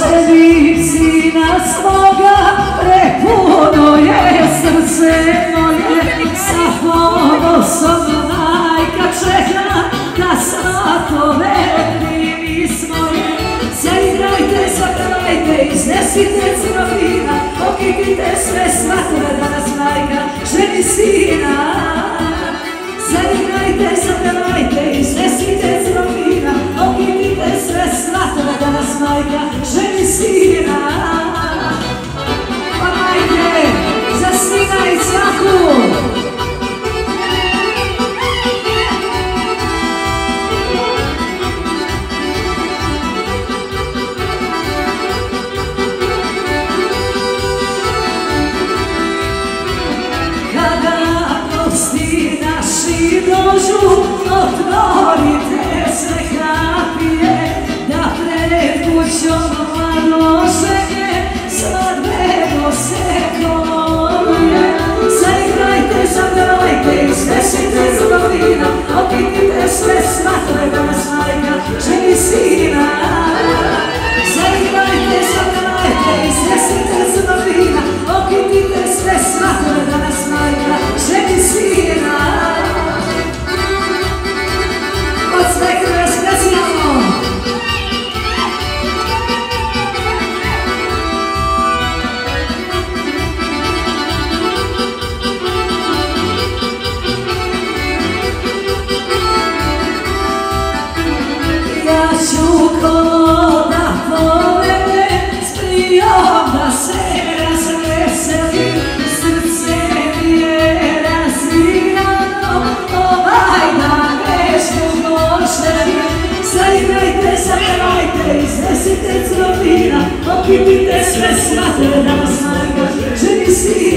naše vicina svoga prepuno je srce moje. Sa ponosom majka čeka na svatove primi svoje zaigrajte, zagrajte, iznesite crnovina okidite sve Show me Martina, occhi di te stessa, te la sai, c'è.